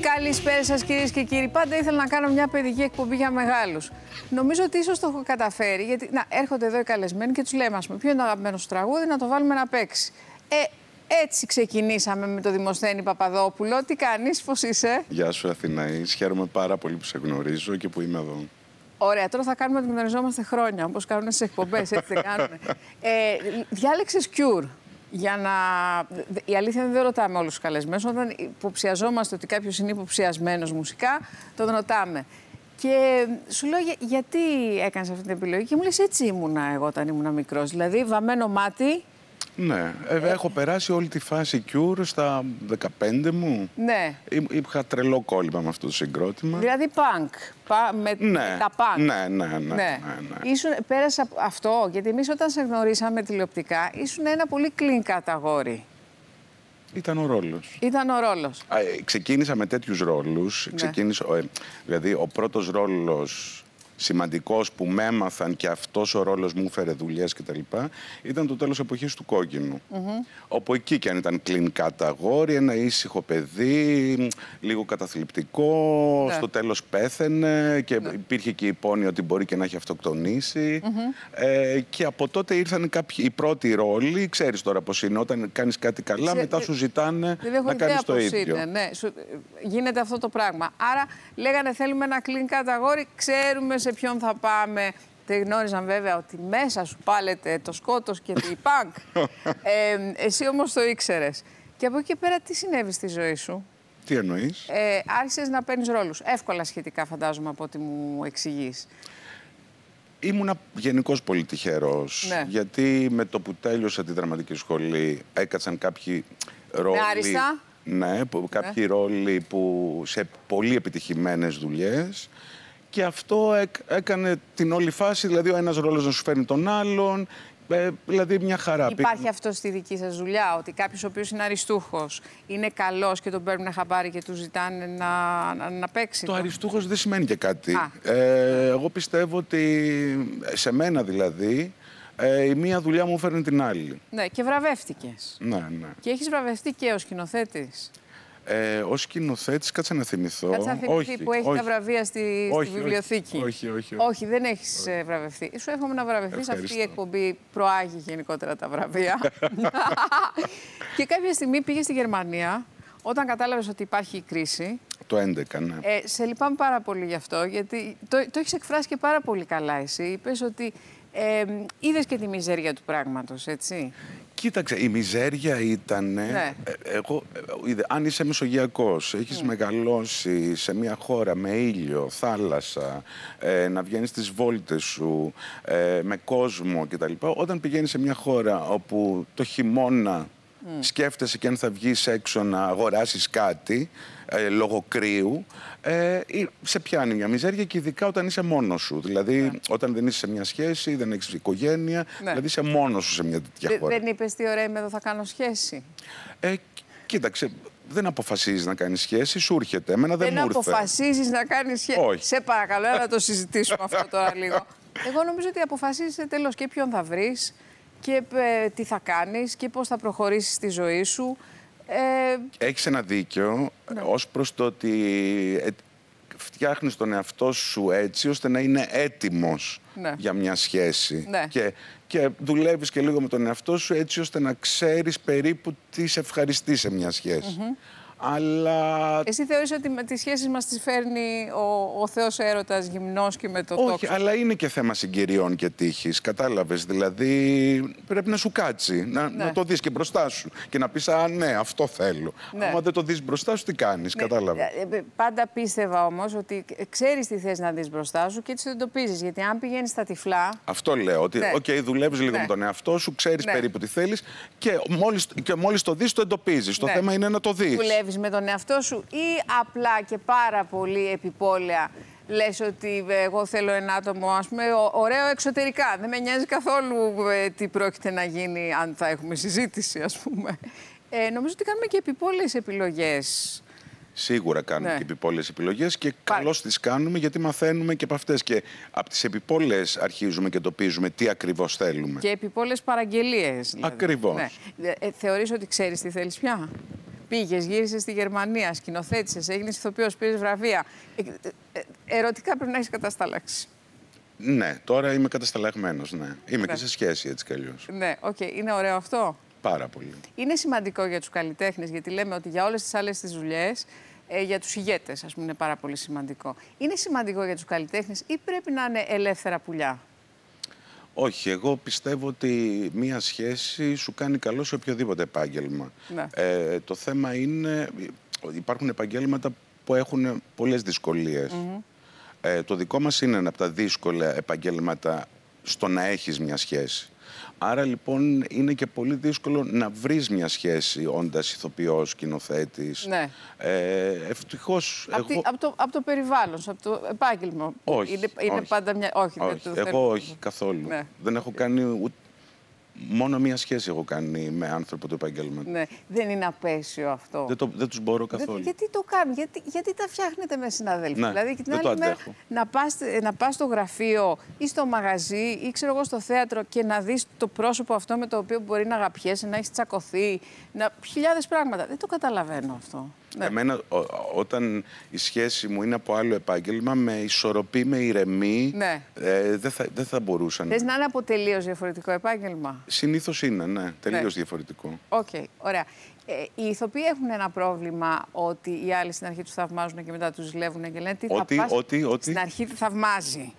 Καλησπέρα σας κυρίες και κύριοι. Πάντα ήθελα να κάνω μια παιδική εκπομπή για μεγάλους. Νομίζω ότι ίσως το έχω καταφέρει. Γιατί να, έρχονται εδώ οι καλεσμένοι και τους λέμε, ας πούμε, ποιο είναι το αγαπημένο σου τραγούδι, να το βάλουμε να παίξει. Ε, έτσι ξεκινήσαμε με το Δημοσθένη Παπαδόπουλο. Τι κάνεις, πώς είσαι; Γεια σου, Αθηναής. Χαίρομαι πάρα πολύ που σε γνωρίζω και που είμαι εδώ. Ωραία, τώρα θα κάνουμε ότι γνωριζόμαστε χρόνια, όπως κάνουν στις εκπομπές, έτσι δεν κάνουν. Ε, Διάλεξες Cure. Για να... Η αλήθεια είναι δεν ρωτάμε όλους τους καλεσμένους. Όταν υποψιαζόμαστε ότι κάποιος είναι υποψιασμένος μουσικά, τον ρωτάμε. Και σου λέω γιατί έκανες αυτή την επιλογή και μου λες έτσι ήμουνα εγώ όταν ήμουν μικρός. Δηλαδή βαμμένο μάτι, Ναι, ε, έχω περάσει όλη τη φάση Cure στα 15 μου. ναι. Εί- Είχα τρελό κόλλημα με αυτό το συγκρότημα. Δηλαδή punk. Πα, με Ναι, τα punk. ναι, ναι, ναι, ναι, ναι. Ήσουν, πέρασε από αυτό, γιατί εμείς όταν σε γνωρίσαμε τηλεοπτικά, ήσουν ένα πολύ clean καταγόρι. Ήταν ο ρόλος. Ήταν ο ρόλος. Α, ε, Ξεκίνησα με τέτοιους ρόλους. Ναι. Ξεκίνησα, ε, δηλαδή, ο πρώτος ρόλος σημαντικός που με έμαθαν και αυτός ο ρόλος μου έφερε δουλειές κτλ. ήταν το τέλος εποχής του κόκκινου. Όπου εκεί και αν ήταν clean καταγόρι, ένα ήσυχο παιδί, λίγο καταθλιπτικό, Ναι. στο τέλος πέθαινε και υπήρχε και η υπόνοια ότι μπορεί και να έχει αυτοκτονήσει. Ε, και από τότε ήρθαν κάποιοι, οι πρώτοι ρόλοι, ξέρεις τώρα πώς είναι, όταν κάνεις κάτι καλά, Ξέ- μετά σου ζητάνε Δεν έχω να ιδέα κάνεις το πώς ίδιο. είναι. Ναι, σου- γίνεται αυτό το πράγμα. Άρα λέγανε θέλουμε ένα clean καταγόρι, ξέρουμε σε ποιον θα πάμε. Δεν γνώριζαν βέβαια ότι μέσα σου πάλετε το σκότος και η πανκ. ε, εσύ όμως το ήξερες. Και από εκεί και πέρα τι συνέβη στη ζωή σου; Τι εννοείς; Ε, άρχισες να παίρνεις ρόλους. Εύκολα σχετικά φαντάζομαι από ό,τι μου εξηγείς. Ήμουνα γενικώ πολύ τυχερό. Ναι. Γιατί με το που τέλειωσα τη δραματική σχολή έκατσαν κάποιοι ρόλοι. άριστα. Ναι, που- κάποιοι ρόλοι που σε πολύ επιτυχημένες δουλειές και αυτό έκ- έκανε την όλη φάση, δηλαδή ο ένας ρόλος να σου φέρνει τον άλλον, ε, δηλαδή μια χαρά. Υπάρχει αυτό στη δική σας δουλειά, ότι κάποιος ο οποίος είναι αριστούχος, είναι καλός και τον παίρνουν χαμπάρι και του ζητάνε να, να, να παίξει. Το αριστούχος δεν σημαίνει και κάτι. Α. Ε, εγώ πιστεύω ότι σε μένα δηλαδή ε, η μία δουλειά μου φέρνει την άλλη. Ναι, και βραβεύτηκες. Ναι, ναι. Και έχεις βραβευτεί και ο σκηνοθέτης. Ε, Ω σκηνοθέτης, κάτσε να θυμηθώ. Κάτσε να θυμηθεί που έχει όχι. τα βραβεία στη, στη Όχι, όχι, βιβλιοθήκη. όχι, όχι, όχι. Όχι, δεν έχεις βραβευτεί. Σου εύχομαι να βραβευτείς. Αυτή η Ευχαριστώ. εκπομπή προάγει γενικότερα τα βραβεία. και κάποια στιγμή πήγε στη Γερμανία όταν κατάλαβες ότι υπάρχει η κρίση. Το 11, ναι. Ε, σε λυπάμαι πάρα πολύ γι' αυτό, γιατί το, το έχεις εκφράσει και πάρα πολύ καλά εσύ. Είπες ότι ε, είδες και τη μιζέρια του πράγματος, έτσι. Κοίταξε, η μιζέρια ήταν. Ναι. εγώ, ε, είδε, αν είσαι μεσογειακός, έχεις μεγαλώσει σε μια χώρα με ήλιο, θάλασσα, ε, να βγαίνεις στις βόλτες σου, ε, με κόσμο κτλ. Όταν πηγαίνεις σε μια χώρα όπου το χειμώνα σκέφτεσαι και αν θα βγεις έξω να αγοράσεις κάτι, ε, λόγω κρύου, ε, ή- σε πιάνει μια μιζέρια και ειδικά όταν είσαι μόνος σου. Δηλαδή, όταν δεν είσαι σε μια σχέση, δεν έχεις οικογένεια, δηλαδή είσαι μόνος σου σε μια τέτοια Δε- χώρα. δεν είπες τι ωραία είμαι εδώ, θα κάνω σχέση. Ε, κ- κοίταξε, δεν αποφασίζεις να κάνεις σχέση, σου έρχεται. Εμένα δεν, Δεν μου ήρθε. αποφασίζεις να κάνεις σχέση. Όχι. Σε παρακαλώ, έλα να το συζητήσουμε αυτό τώρα λίγο. Εγώ νομίζω ότι αποφασίζει τέλο και ποιον θα βρεις και ε, τι θα κάνεις και πώς θα προχωρήσεις στη ζωή σου. Ε, Έχεις ένα δίκιο Ναι. ως προς το ότι ε, φτιάχνεις τον εαυτό σου έτσι ώστε να είναι έτοιμος Ναι. για μια σχέση. Ναι. Και, και δουλεύεις και λίγο με τον εαυτό σου έτσι ώστε να ξέρεις περίπου τι σε ευχαριστεί σε μια σχεση Αλλά εσύ θεωρείς ότι με τις σχέσεις μας τις φέρνει ο, ο Θεός έρωτας γυμνός και με το Όχι, τόξο; αλλά είναι και θέμα συγκυριών και τύχης, κατάλαβες. Δηλαδή, πρέπει να σου κάτσει, να, Ναι. να το δεις και μπροστά σου και να πεις «Α, ναι, αυτό θέλω». Ναι. Άμα δεν το δεις μπροστά σου, τι κάνεις, Ναι, κατάλαβες. ε, ε, Πάντα πίστευα όμως ότι ξέρεις τι θες να δεις μπροστά σου και έτσι το εντοπίζεις. Γιατί αν πηγαίνεις στα τυφλά, Αυτό λέω, ότι Ναι. οκ, δουλεύεις λίγο Ναι. με τον εαυτό σου, ξέρεις Ναι. περίπου τι θέλεις και μόλις, και μόλις το δεις, το εντοπίζεις. Το Ναι. θέμα είναι να το δεις. δουλεύεις με τον εαυτό σου ή απλά και πάρα πολύ επιπόλαια λες ότι ε, εγώ θέλω ένα άτομο ας πούμε, ω- ωραίο εξωτερικά. Δεν με νοιάζει καθόλου ε, τι πρόκειται να γίνει αν θα έχουμε συζήτηση ας πούμε. Ε, νομίζω ότι κάνουμε και επιπόλαιες επιλογές. Σίγουρα κάνουμε Ναι. και επιπόλαιες επιλογές και Πα- καλώς τις κάνουμε γιατί μαθαίνουμε και από αυτές. Και από τις επιπόλαιες αρχίζουμε και εντοπίζουμε τι ακριβώς θέλουμε. Και επιπόλαιες παραγγελίες. Δηλαδή. Ακριβώς. Ναι. Ε, ε, θεωρείς ότι ξέρεις τι θέλεις πια; Πήγες, γύρισες στη Γερμανία, σκηνοθέτησες, έγινες ηθοποιός, πήρες βραβεία. Ε, ε, ε, ερωτικά πρέπει να έχεις κατασταλάξει. Ναι, τώρα είμαι κατασταλαγμένος. Ναι. Είμαι Ναι. και σε σχέση έτσι κι αλλιώς. Ναι, οκ. Είναι ωραίο αυτό; Πάρα πολύ. Είναι σημαντικό για τους καλλιτέχνες, γιατί λέμε ότι για όλες τις άλλες τις δουλειές, ε, για τους ηγέτες, ας πούμε, είναι πάρα πολύ σημαντικό. Είναι σημαντικό για τους καλλιτέχνες ή πρέπει να είναι ελεύθερα πουλιά; Όχι, εγώ πιστεύω ότι μία σχέση σου κάνει καλό σε οποιοδήποτε επάγγελμα. Ναι. Ε, το θέμα είναι, υπάρχουν επαγγέλματα που έχουν πολλές δυσκολίες. Ε, το δικό μας είναι ένα από τα δύσκολα επαγγέλματα στο να έχεις μια σχέση. Άρα λοιπόν είναι και πολύ δύσκολο να βρεις μια σχέση όντας ηθοποιός, σκηνοθέτης. Ναι. Ε, ευτυχώς Από, εγώ... από, το, από το περιβάλλον, σου, από το επάγγελμα. Όχι, Είναι, είναι όχι. πάντα μια. Όχι, δεν Όχι, το εγώ θέλω. όχι καθόλου. Ναι. Δεν έχω κάνει ούτε... Μόνο μία σχέση έχω κάνει με άνθρωπο του επαγγέλματος. Ναι. Δεν είναι απέσιο αυτό. Δεν, το, δεν τους μπορώ Δεν- καθόλου. γιατί το κάνουν, γιατί, γιατί τα φτιάχνετε με συναδέλφους; Ναι, δηλαδή και την δεν το άλλη μέρα αντέχω. να πας, να πας στο γραφείο ή στο μαγαζί ή ξέρω εγώ στο θέατρο και να δεις το πρόσωπο αυτό με το οποίο μπορεί να αγαπιέσαι, να έχεις τσακωθεί, να... χιλιάδες πράγματα. Δεν το καταλαβαίνω αυτό. Ναι. Εμένα, ο- όταν η σχέση μου είναι από άλλο επάγγελμα, με ισορροπεί, με ηρεμεί, Ναι. ε, δεν, θα, δεν θα μπορούσαν. Θες να είναι από τελείως διαφορετικό επάγγελμα; Συνήθως είναι, ναι, τελείως Ναι. διαφορετικό. Οκ, ωραία. Ε, οι ηθοποιοί έχουν ένα πρόβλημα ότι οι άλλοι στην αρχή τους θαυμάζουν και μετά τους ζηλεύουν και λένε τι θα Ότι, πας... ότι, ότι. Στην αρχή τη θαυμάζει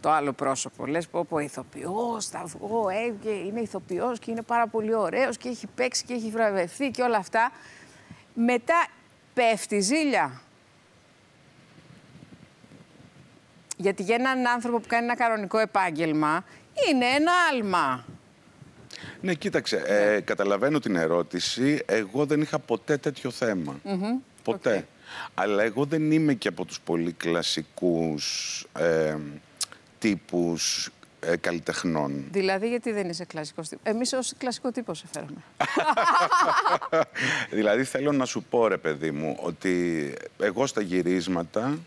το άλλο πρόσωπο. Λες πω πω ηθοποιός, θα βγω, ε, και είναι ηθοποιός και είναι πάρα πολύ ωραίος και έχει παίξει και έχει βραβευθεί και όλα αυτά. Μετά πέφτει ζήλια. Γιατί για έναν άνθρωπο που κάνει ένα κανονικό επάγγελμα είναι ένα άλμα. Ναι, κοίταξε, ε, καταλαβαίνω την ερώτηση. Εγώ δεν είχα ποτέ τέτοιο θέμα. Ποτέ. Οκ. Αλλά εγώ δεν είμαι και από τους πολύ κλασικούς ε, τύπους ε, καλλιτεχνών. Δηλαδή, γιατί δεν είσαι κλασικός τύπος; Εμείς ως κλασικό τύπος σε φέραμε. δηλαδή θέλω να σου πω ρε παιδί μου ότι εγώ στα γυρίσματα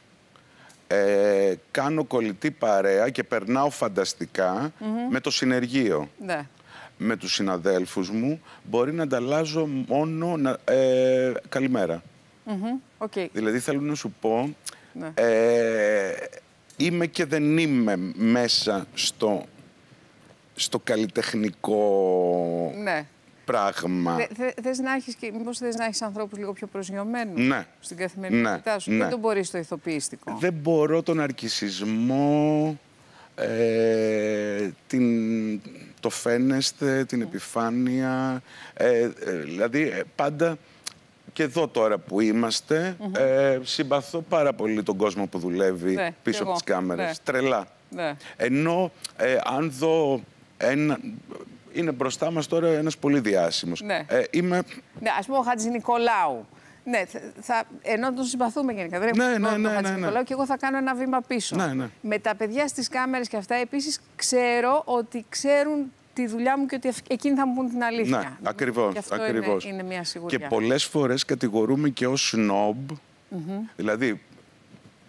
ε, κάνω κολλητή παρέα και περνάω φανταστικά με το συνεργείο. ναι. Με τους συναδέλφους μου μπορεί να ανταλλάζω μόνο να, ε, καλημέρα. Μμμ. Οκ. Δηλαδή θέλω να σου πω Ναι. ε, είμαι και δεν είμαι μέσα στο, στο καλλιτεχνικό Ναι. πράγμα. Θε, θε, θες να έχεις και μήπως θες να έχεις ανθρώπους λίγο πιο προσγειωμένους Ναι. στην καθημερινότητά Ναι, σου. ναι. Δεν τον μπορείς το ηθοποιήστικο. Δεν μπορώ τον αρκισισμό, ε, την, το φαίνεστε, την επιφάνεια. Ε, ε, δηλαδή, ε, πάντα και εδώ τώρα που ειμαστε ε, συμπαθώ πάρα πολύ τον κόσμο που δουλεύει Ναι, πίσω κι από εγώ. τις κάμερες. Ναι. Τρελά. Ναι. Ενώ ε, αν δω ένα... Είναι μπροστά μας τώρα ένας πολύ διάσημος. Ναι. Ε, είμαι... Ναι, ας πούμε ο Χατζης Νικολάου. Ναι, θα, θα, ενώ τον συμπαθούμε γενικά. Δεν Ναι, έχουμε ναι, πρόβλημα με τον ναι, Χατζη ναι, ναι. Νικολάου και εγώ θα κάνω ένα βήμα πίσω. Ναι, ναι. Με τα παιδιά στις κάμερες και αυτά, επίσης ξέρω ότι ξέρουν τη δουλειά μου και ότι ευ- εκείνοι θα μου πούν την αλήθεια. Ναι, ακριβώς, Και αυτό ακριβώς. Είναι, είναι μια σιγουριά. Και πολλές φορές κατηγορούμε και ως σνόμπ. Δηλαδή,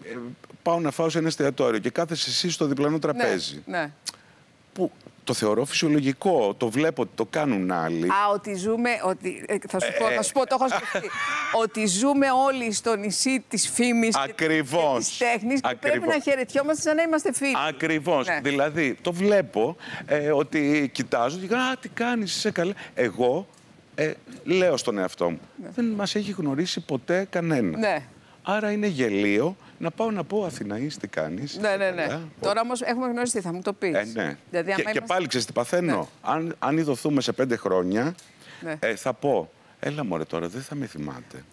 ε, πάω να φάω σε ένα εστιατόριο και κάθεσαι εσύ στο διπλανό τραπέζι. Ναι, ναι. Που το θεωρώ φυσιολογικό, το βλέπω ότι το κάνουν άλλοι. Α, ότι ζούμε. Ότι, ε, θα, σου πω, θα σου πω, το έχω σκεφτεί. ότι ζούμε όλοι στο νησί της φήμης και Ακριβώς. της τέχνης και πρέπει Ακριβώς. να χαιρετιόμαστε σαν να είμαστε φίλοι. Ακριβώς. Ναι. Δηλαδή, το βλέπω ε, ότι κοιτάζω και λέω «Α, τι κάνεις, είσαι καλά». Εγώ ε, λέω στον εαυτό μου, δεν μας έχει γνωρίσει ποτέ κανένα. Ναι. Άρα είναι γελίο να πάω να πω Αθηναής τι κάνεις; Ναι, είσαι ναι, ναι. καλά;» Τώρα όμως έχουμε γνωριστεί, θα μου το πεις. Ε, ναι. Δηλαδή, και, άμα και είμαστε- πάλι ξέρεις τι παθαίνω. Ναι. Αν, αν ειδωθούμε σε πέντε χρόνια, Ναι. ε, θα πω, έλα μωρέ τώρα, δεν θα με θυμάται.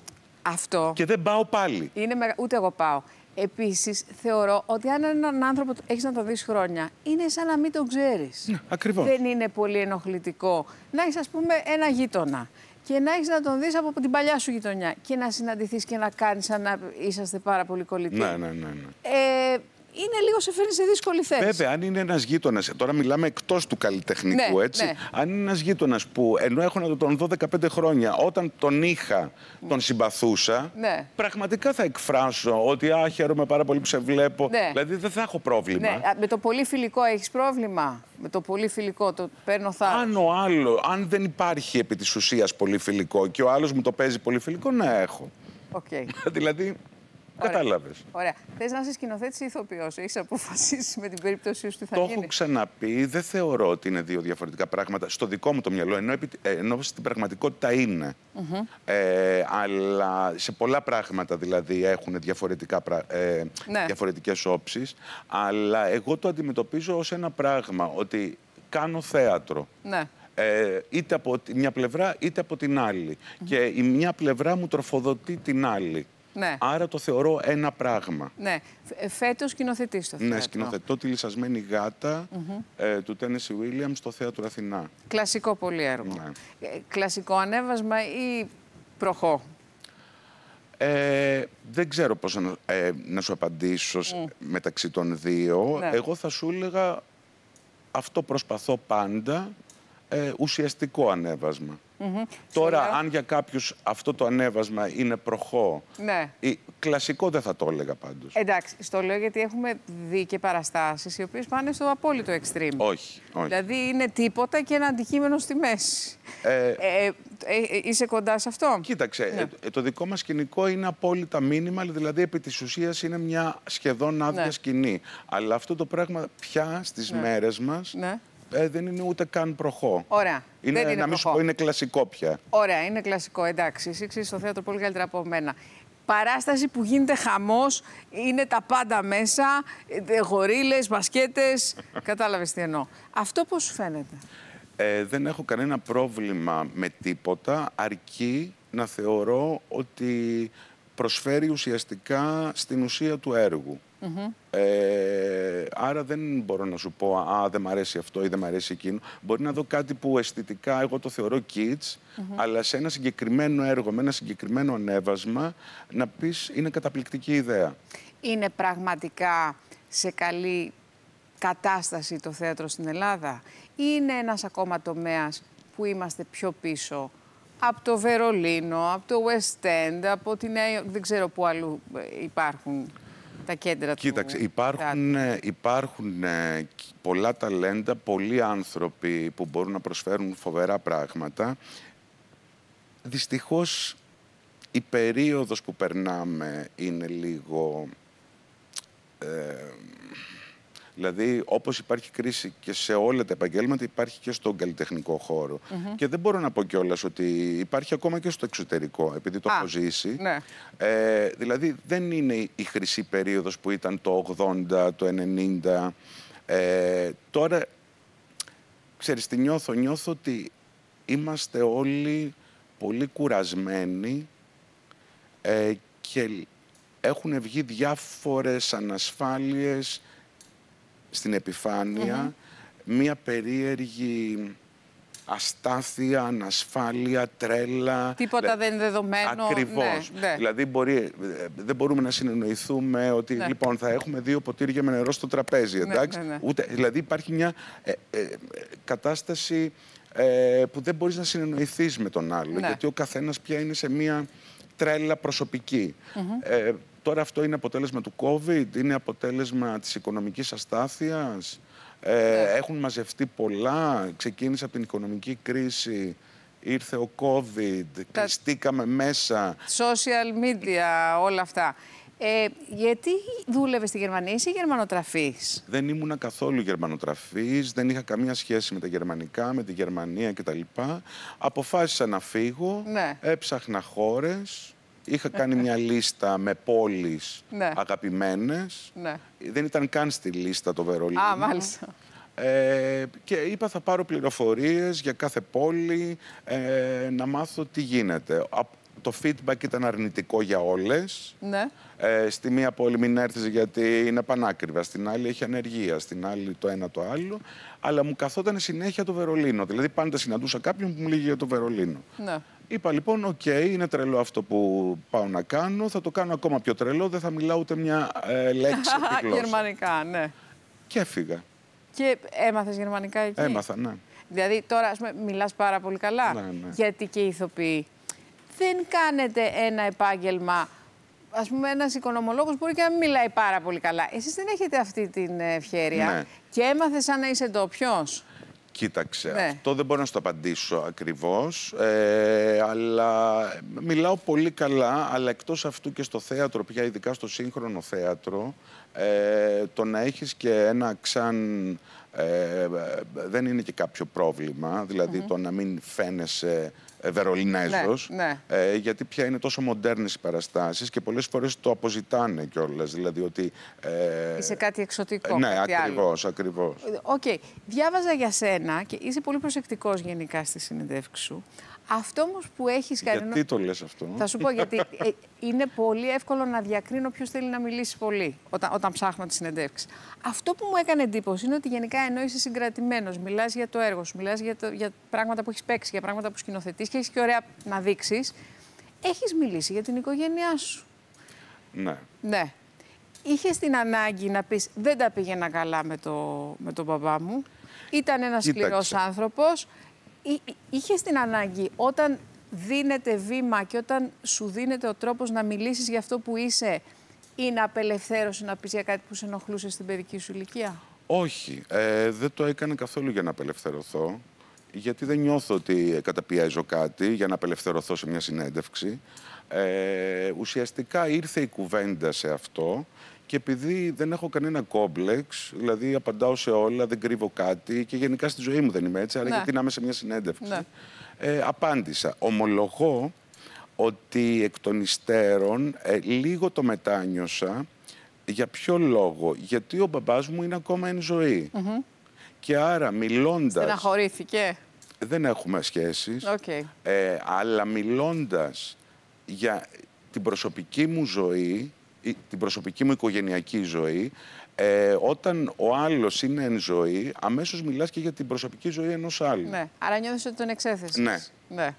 Αυτό Και δεν πάω πάλι. είναι μεγα... Ούτε εγώ πάω. Επίσης, θεωρώ ότι αν έναν άνθρωπο έχεις να τον δεις χρόνια, είναι σαν να μην τον ξέρεις. Ναι, ακριβώς. Δεν είναι πολύ ενοχλητικό να έχει, ας πούμε, ένα γείτονα και να έχεις να τον δεις από την παλιά σου γειτονιά και να συναντηθείς και να κάνεις σαν να είσαστε πάρα πολύ κολλητοί. Ναι, ναι, ναι. ναι. Ε, είναι λίγο σε φέρνει σε δύσκολη θέση. Βέβαια, αν είναι ένας γείτονας, τώρα μιλάμε εκτός του καλλιτεχνικού, Ναι, έτσι. ναι. Αν είναι ένας γείτονας που ενώ έχω να τον δω 15 χρόνια, όταν τον είχα, τον συμπαθούσα, Ναι. πραγματικά θα εκφράσω ότι α, χαίρομαι πάρα πολύ που σε βλέπω. Ναι. Δηλαδή δεν θα έχω πρόβλημα. Ναι, α, με το πολύ φιλικό έχεις πρόβλημα; Με το πολύ φιλικό, το παίρνω θάρρο. Αν ο άλλος, αν δεν υπάρχει επί της ουσίας πολύ φιλικό και ο άλλος μου το παίζει πολύ φιλικό, ναι, έχω. Οκ. δηλαδή, κατάλαβες. Ωραία. Θες να είσαι σκηνοθέτη ή ηθοποιός, έχεις αποφασίσει με την περίπτωσή σου τι θα Το γίνει; έχω ξαναπεί, δεν θεωρώ ότι είναι δύο διαφορετικά πράγματα. Στο δικό μου το μυαλό, ενώ, επί- ε, ενώ στην πραγματικότητα είναι. Ε, αλλά σε πολλά πράγματα δηλαδή έχουν διαφορετικά, πρα- ε, Ναι. διαφορετικές όψεις. Αλλά εγώ το αντιμετωπίζω ως ένα πράγμα, ότι κάνω θέατρο. Ναι. Ε, είτε από τη μια πλευρά είτε από την άλλη. Και η μια πλευρά μου τροφοδοτεί την άλλη. Ναι. Άρα το θεωρώ ένα πράγμα. Ναι. Φέτος σκηνοθετείς το θέατρο. Ναι, σκηνοθετώ τη λυσασμένη γάτα ε, του Τένεσι Βίλιαμ στο Θέατρο Αθηνά. Κλασικό πολύ έργο. Ναι. Ε, κλασικό ανέβασμα ή προχώ; Ε, δεν ξέρω πώς να, ε, να σου απαντήσω σ- μεταξύ των δύο. Ναι. Εγώ θα σου έλεγα αυτό προσπαθώ πάντα, ε, ουσιαστικό ανέβασμα. Τώρα, Σου λέω- αν για κάποιους αυτό το ανέβασμα είναι προχώ, Ναι. ή, κλασικό δεν θα το έλεγα πάντως. Εντάξει, στο λέω γιατί έχουμε δει και παραστάσεις οι οποίες πάνε στο απόλυτο extreme. όχι, όχι. Δηλαδή είναι τίποτα και ένα αντικείμενο στη μέση. Ε, Ε, ε, ε, είσαι κοντά σε αυτό; Κοίταξε, Ναι. ε, ε, το δικό μας σκηνικό είναι απόλυτα minimal, δηλαδή επί της ουσίας είναι μια σχεδόν άδεια Ναι. σκηνή. Αλλά αυτό το πράγμα πια στις μέρες μας Ναι. Ε, δεν είναι ούτε καν προχώ. Ωραία. Είναι, Δεν είναι να μην σου προχώ. πω, είναι κλασικό πια. Ωραία, είναι κλασικό. Εντάξει, εσύ ξέρεις το θέατρο πολύ καλύτερα από μένα. Παράσταση που γίνεται χαμός, είναι τα πάντα μέσα, ε, γορίλες, μπασκέτες, κατάλαβες τι εννοώ. Αυτό πώς σου φαίνεται; Ε, δεν έχω κανένα πρόβλημα με τίποτα, αρκεί να θεωρώ ότι προσφέρει ουσιαστικά στην ουσία του έργου. Ε, άρα δεν μπορώ να σου πω «Α, δεν μ' αρέσει αυτό» ή «Δεν μ' αρέσει εκείνο». Μπορεί να δω κάτι που αισθητικά εγώ το θεωρώ kids, αλλά σε ένα συγκεκριμένο έργο, με ένα συγκεκριμένο ανέβασμα, να πεις «Είναι καταπληκτική ιδέα». Είναι πραγματικά σε καλή κατάσταση το θέατρο στην Ελλάδα ή είναι ένας ακόμα τομέας που είμαστε πιο πίσω; Από το Βερολίνο, από το West End, από τη Νέα Υόρκη, δεν ξέρω πού αλλού ε, υπάρχουν τα κέντρα Κοίταξε, του υπάρχουν, ε, υπάρχουν ε, κ- πολλά ταλέντα, πολλοί άνθρωποι που μπορούν να προσφέρουν φοβερά πράγματα. Δυστυχώς η περίοδος που περνάμε είναι λίγο... ε, δηλαδή, όπως υπάρχει κρίση και σε όλα τα επαγγέλματα, υπάρχει και στον καλλιτεχνικό χώρο. Και δεν μπορώ να πω κιόλας ότι υπάρχει ακόμα και στο εξωτερικό, επειδή το Α, έχω ζήσει. ναι. Ε, δηλαδή δεν είναι η- η χρυσή περίοδος που ήταν το 80, το 90. Ε, τώρα, ξέρεις τι νιώθω, νιώθω ότι είμαστε όλοι πολύ κουρασμένοι ε, και έχουν βγει διάφορες ανασφάλειες στην επιφανεια μία περίεργη αστάθεια, ανασφάλεια, τρέλα. Τίποτα Δηλα- δεν είναι δεδομένο. Ακριβώς. Ναι, ναι. Δηλαδή μπορεί, ε, δεν μπορούμε να συνεννοηθούμε ότι Ναι. λοιπόν θα έχουμε δύο ποτήρια με νερό στο τραπέζι, εντάξει. ναι, ναι. Ούτε, δηλαδή υπάρχει μια ε, ε, ε, κατάσταση ε, που δεν μπορείς να συνεννοηθείς με τον άλλο. Ναι. Γιατί ο καθένας πια είναι σε μια τρέλα προσωπική. Ε, τώρα αυτό είναι αποτέλεσμα του COVID, είναι αποτέλεσμα της οικονομικής αστάθειας. Ε, Ναι. Έχουν μαζευτεί πολλά, ξεκίνησε από την οικονομική κρίση, ήρθε ο COVID, Τα- κλειστήκαμε μέσα. Social media, όλα αυτά. Ε, γιατί δούλευες στη Γερμανία, είσαι γερμανοτραφής; Δεν ήμουνα καθόλου γερμανοτραφής, δεν είχα καμία σχέση με τα γερμανικά, με τη Γερμανία κτλ. Αποφάσισα να φύγω, Ναι. έψαχνα χώρες, είχα κάνει μια λίστα με πόλεις Ναι. αγαπημένες. Ναι. Δεν ήταν καν στη λίστα το Βερολίνο. Α, μάλιστα. Ε, και είπα θα πάρω πληροφορίες για κάθε πόλη, ε, να μάθω τι γίνεται. Α- Το feedback ήταν αρνητικό για όλες. Ναι. Ε, στη μία πόλη μην έρθεις γιατί είναι πανάκριβα, στην άλλη έχει ανεργία, στην άλλη το ένα το άλλο. Αλλά μου καθόταν συνέχεια το Βερολίνο. Δηλαδή πάντα συναντούσα κάποιον που μου έλεγε για το Βερολίνο. Ναι. Είπα λοιπόν, οκ, είναι τρελό αυτό που πάω να κάνω, θα το κάνω ακόμα πιο τρελό, δεν θα μιλάω ούτε μια ε, λέξη από τη γλώσσα. Γερμανικά, ναι. Και έφυγα. Και έμαθες γερμανικά εκεί; Έμαθα, ναι. Δηλαδή τώρα ας πούμε, μιλάς πάρα πολύ καλά. Ναι, ναι. Γιατί και οι ηθοποιοί δεν κάνετε ένα επάγγελμα. Ας πούμε ένας οικονομολόγος μπορεί και να μην μιλάει πάρα πολύ καλά. Εσείς δεν έχετε αυτή την ευχαίρεια. Ναι. Και έμαθες σαν να είσαι ντόπιος. Κοίταξε, Ναι. αυτό. Δεν μπορώ να σου το απαντήσω ακριβώς, ε, αλλά μιλάω πολύ καλά, αλλά εκτός αυτού και στο θέατρο, πια ειδικά στο σύγχρονο θέατρο, ε, το να έχεις και ένα ξαν... ε, δεν είναι και κάποιο πρόβλημα, δηλαδή το να μην φαίνεσαι ε, Βερολινέζος, Ναι, ναι. ε, γιατί πια είναι τόσο μοντέρνες οι παραστάσεις και πολλές φορές το αποζητάνε κιόλας, δηλαδή ότι... ε, Είσαι κάτι εξωτικό. ναι, κάτι άλλο. ακριβώς, ακριβώς. Οκ. Διάβαζα για σένα και είσαι πολύ προσεκτικός γενικά στις συνεντεύξεις σου. Αυτό όμως που έχεις κάνει... Γιατί το λες αυτό; Θα σου πω γιατί ε, είναι πολύ εύκολο να διακρίνω ποιος θέλει να μιλήσει πολύ όταν, όταν ψάχνω τις συνεντεύξεις. Αυτό που μου έκανε εντύπωση είναι ότι γενικά ενώ είσαι συγκρατημένος, μιλάς για το έργο σου, μιλάς για, το- για πράγματα που έχεις παίξει, για πράγματα που σκηνοθετείς και έχεις και ωραία να δείξεις. Έχεις μιλήσει για την οικογένειά σου. Ναι. Ναι. Είχες την ανάγκη να πεις: Δεν τα πήγαινα καλά με, το, με τον μπαμπά μου. Ήταν ένας σκληρός Κοίταξε. άνθρωπος. Είχες την ανάγκη όταν δίνεται βήμα και όταν σου δίνεται ο τρόπος να μιλήσεις για αυτό που είσαι ή να απελευθέρωση να πεις για κάτι που σε ενοχλούσε στην παιδική σου ηλικία; Όχι, ε, δεν το έκανα καθόλου για να απελευθερωθώ. Γιατί δεν νιώθω ότι καταπιέζω κάτι για να απελευθερωθώ σε μια συνέντευξη. Ε, ουσιαστικά ήρθε η κουβέντα σε αυτό και επειδή δεν έχω κανένα κόμπλεξ, δηλαδή απαντάω σε όλα, δεν κρύβω κάτι και γενικά στη ζωή μου δεν είμαι έτσι, άρα Ναι. γιατί να είμαι σε μια συνέντευξη. Ναι. Ε, απάντησα. Ομολογώ ότι εκ των υστέρων ε, λίγο το μετάνιωσα. Για ποιο λόγο, γιατί ο μπαμπάς μου είναι ακόμα εν ζωή. Και άρα μιλώντας... Στεναχωρήθηκε. Δεν έχουμε σχέσεις. Οκ. Ε, αλλά μιλώντας για την προσωπική μου ζωή, ή την προσωπική μου οικογενειακή ζωή, ε, όταν ο άλλος είναι εν ζωή, αμέσως μιλάς και για την προσωπική ζωή ενός άλλου. Ναι. Άρα νιώθεις ότι τον εξέθεσες. Ναι. ναι.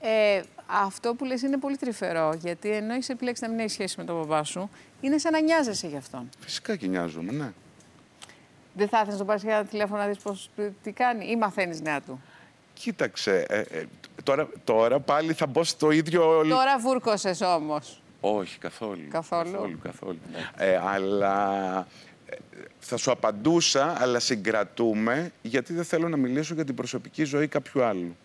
Ε, αυτό που λες είναι πολύ τρυφερό, γιατί ενώ έχεις επιλέξει να μην έχεις σχέση με τον μπαμπά σου, είναι σαν να νοιάζεσαι γι' αυτόν. Φυσικά και νοιάζομαι, ναι. Δεν θα ήθελες να τον πάρεις για ένα τηλέφωνο να δεις πώς, τι κάνει ή μαθαίνεις νέα του; Κοίταξε, ε, ε, τώρα, τώρα πάλι θα μπω στο ίδιο... Τώρα βούρκωσες όμως. Όχι, καθόλου. Καθόλου; Καθόλου, καθόλου. Ε, αλλά ε, θα σου απαντούσα, αλλά συγκρατούμε, γιατί δεν θέλω να μιλήσω για την προσωπική ζωή κάποιου άλλου.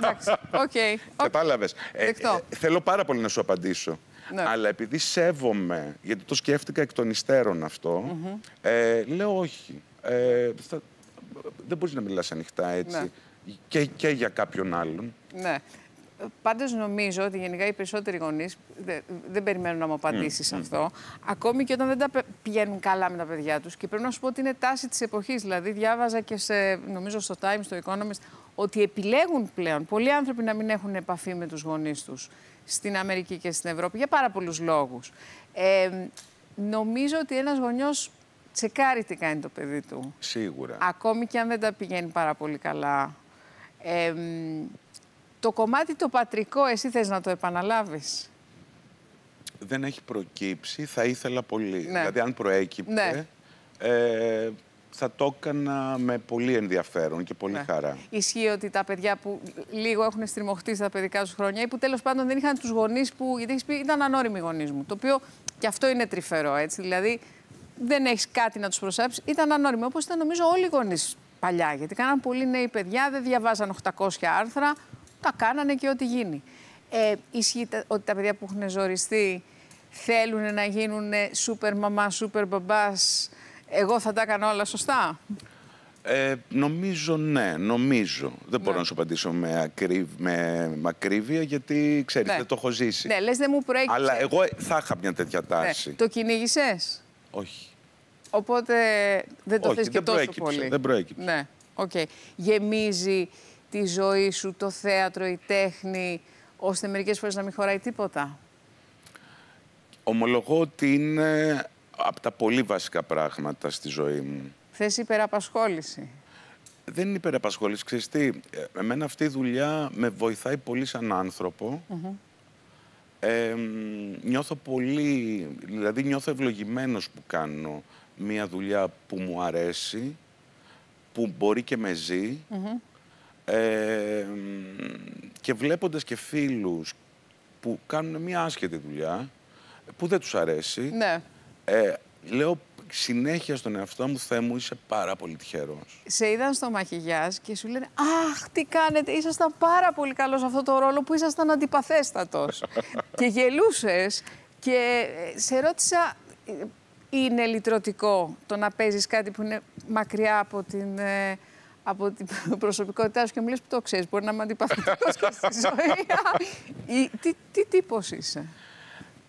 Εντάξει. OK. OK. Κατάλαβες. Ε, Δεκτό. ε, θέλω πάρα πολύ να σου απαντήσω. Ναι. Αλλά επειδή σέβομαι, γιατί το σκέφτηκα εκ των υστέρων αυτό, ε, λέω όχι. Ε, θα- δεν μπορείς να μιλάς ανοιχτά έτσι. Ναι. Και, και για κάποιον άλλον. Ναι. Πάντως νομίζω ότι γενικά οι περισσότεροι γονείς δε- δεν περιμένουν να μου απαντήσεις αυτό. Ακόμη και όταν δεν τα πε- πηγαίνουν καλά με τα παιδιά τους. Και πρέπει να σου πω ότι είναι τάση της εποχής. Δηλαδή διάβαζα και σε, νομίζω στο Times, στο Economist, ότι επιλέγουν πλέον πολλοί άνθρωποι να μην έχουν επαφή με τους γονείς τους στην Αμερική και στην Ευρώπη για πάρα πολλούς λόγους. Ε, νομίζω ότι ένας γονιός τσεκάρει τι κάνει το παιδί του. Σίγουρα. Ακόμη και αν δεν τα πηγαίνει πάρα πολύ καλά. Ε, μ, το κομμάτι το πατρικό, εσύ θες να το επαναλάβεις; δεν έχει προκύψει, θα ήθελα πολύ. Ναι. Δηλαδή, αν προέκυπτε, Ναι. ε, θα το έκανα με πολύ ενδιαφέρον και πολύ Ναι. χαρά. Ισχύει ότι τα παιδιά που λίγο έχουν στριμωχτεί στα παιδικά του χρόνια ή που τέλος πάντων δεν είχαν τους γονείς που. Γιατί έχεις πει ήταν ανώριμοι οι γονείς μου. Το οποίο και αυτό είναι τρυφερό έτσι. Δηλαδή δεν έχεις κάτι να τους προσάψεις. Ήταν ανώριμοι. Όπως ήταν νομίζω όλοι οι γονείς παλιά. Γιατί κάναν πολύ νέοι παιδιά, δεν διαβάζαν 800 άρθρα. Τα κάνανε και ό,τι γίνει. Ε, ισχύει τα- ότι τα παιδιά που έχουν ζοριστεί θέλουν να γίνουν σούπερ μαμά, σούπερ μπαμπάς. Εγώ θα τα έκανα όλα σωστά; Ε, νομίζω ναι, νομίζω. Δεν μπορώ Ναι. να σου απαντήσω με, ακρίβ, με ακρίβεια, γιατί ξέρεις, Ναι. δεν το έχω ζήσει. Ναι, λες δεν μου προέκυψε. Αλλά εγώ θα είχα μια τέτοια Ναι. τάση. Το κυνήγησες; Όχι. Οπότε δεν το Όχι, θες και δεν τόσο προέκυψε, πολύ. δεν προέκυψε. Ναι, οκ. Γεμίζει τη ζωή σου, το θέατρο, η τέχνη, ώστε μερικές φορές να μην χωράει τίποτα; Ομολογώ ότι είναι από τα πολύ βασικά πράγματα στη ζωή μου. Θες υπεραπασχόληση; δεν είναι υπεραπασχόληση. Ξέρεις τι, ε, εμένα αυτή η δουλειά με βοηθάει πολύ σαν άνθρωπο. Ε, νιώθω πολύ, δηλαδή νιώθω ευλογημένος που κάνω μία δουλειά που μου αρέσει, που μπορεί και με ζει. Ε, και βλέποντας και φίλους που κάνουν μία άσχετη δουλειά, που δεν τους αρέσει, Ναι. ε, λέω συνέχεια στον εαυτό μου, Θεέ μου, είσαι πάρα πολύ τυχερός. Σε είδαν στο μαχηγιάζ και σου λένε Αχ, τι κάνετε, ήσασταν πάρα πολύ καλός σε αυτό το ρόλο που ήσασταν αντιπαθέστατος. και γελούσες και ε, σε ρώτησα, ε, είναι λυτρωτικό το να παίζεις κάτι που είναι μακριά από την, ε, από την προσωπικότητά σου και μου λες που το ξέρεις, μπορεί να είμαι αντιπαθητικός και στη ζωή. Ή, τι, τι τύπος είσαι;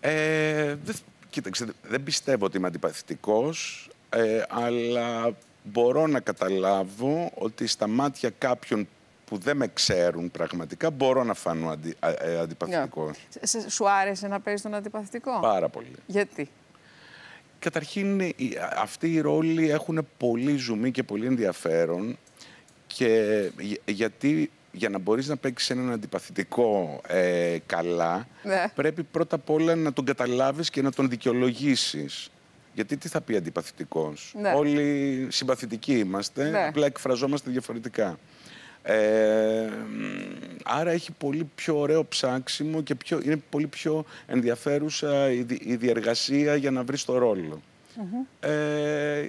Ε, δεν, κοίταξε, δεν πιστεύω ότι είμαι αντιπαθητικός, ε, αλλά μπορώ να καταλάβω ότι στα μάτια κάποιων που δεν με ξέρουν πραγματικά μπορώ να φανώ αντι, α- ε, αντιπαθητικός. Σε- σε- σου άρεσε να παίζεις τον αντιπαθητικό; Πάρα πολύ. Γιατί; Καταρχήν, οι- αυτοί οι ρόλοι έχουν πολύ ζουμί και πολύ ενδιαφέρον και γε- γιατί για να μπορείς να παίξεις έναν αντιπαθητικό ε, καλά, Ναι. πρέπει πρώτα απ' όλα να τον καταλάβεις και να τον δικαιολογήσεις. Γιατί τι θα πει αντιπαθητικός; Ναι. Όλοι συμπαθητικοί είμαστε, Ναι. απλά εκφραζόμαστε διαφορετικά. Ε, μ, άρα έχει πολύ πιο ωραίο ψάξιμο και πιο, είναι πολύ πιο ενδιαφέρουσα η, δι- η διεργασία για να βρεις το ρολο Ε,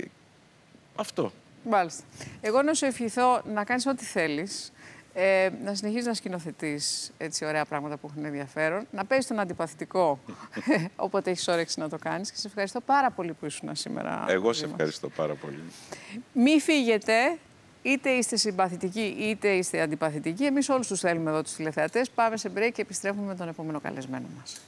αυτό. Μάλιστα. Εγώ να σου ευχηθώ να κάνεις ό,τι θέλεις, ε, να συνεχίσεις να σκηνοθετείς έτσι ωραία πράγματα που έχουν ενδιαφέρον, να παίζεις τον αντιπαθητικό όποτε έχεις όρεξη να το κάνεις και σε ευχαριστώ πάρα πολύ που ήσουν σήμερα. Εγώ μαζί σε μας. ευχαριστώ πάρα πολύ. Μη φύγετε, είτε είστε συμπαθητικοί είτε είστε αντιπαθητικοί. Εμείς όλους τους θέλουμε εδώ τους τηλεθεατές. Πάμε σε break και επιστρέφουμε με τον επόμενο καλεσμένο μας.